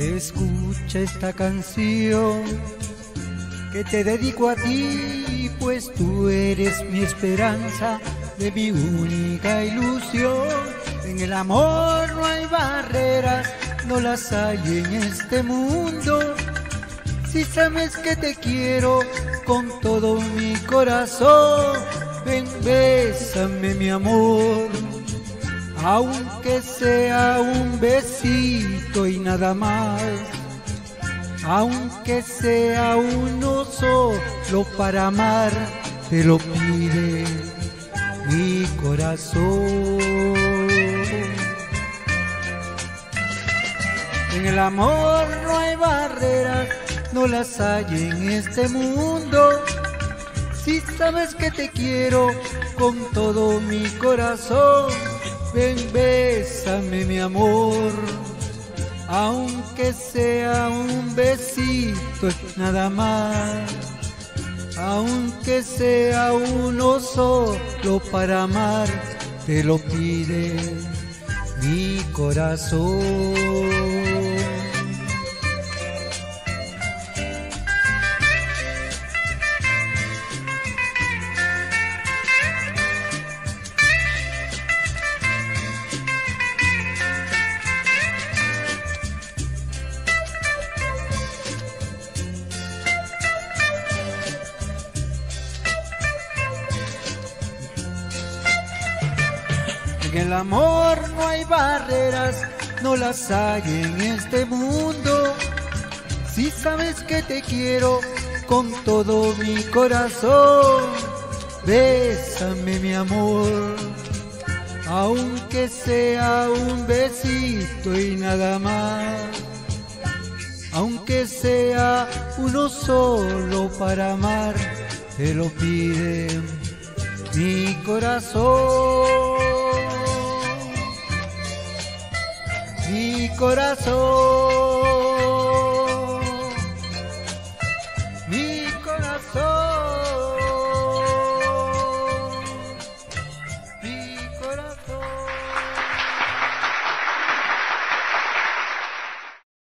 Escucha esta canción que te dedico a ti, pues tú eres mi esperanza de mi única ilusión. En el amor no hay barreras, no las hay en este mundo. Si sabes que te quiero con todo mi corazón, ven, mi amor. Aunque sea un besito y nada más aunque sea uno solo para amar, te lo pide mi corazón. En el amor no hay barreras, no las hay en este mundo. Si sabes que te quiero con todo mi corazón, ven, bésame mi amor aunque sea un besito nada más, aunque sea uno solo para amar, te lo pide mi corazón. En el amor no hay barreras, no las hay en este mundo. Si sabes que te quiero con todo mi corazón, bésame mi amor. Aunque sea un besito y nada más, aunque sea uno solo para amar, te lo pide mi corazón. Mi corazón.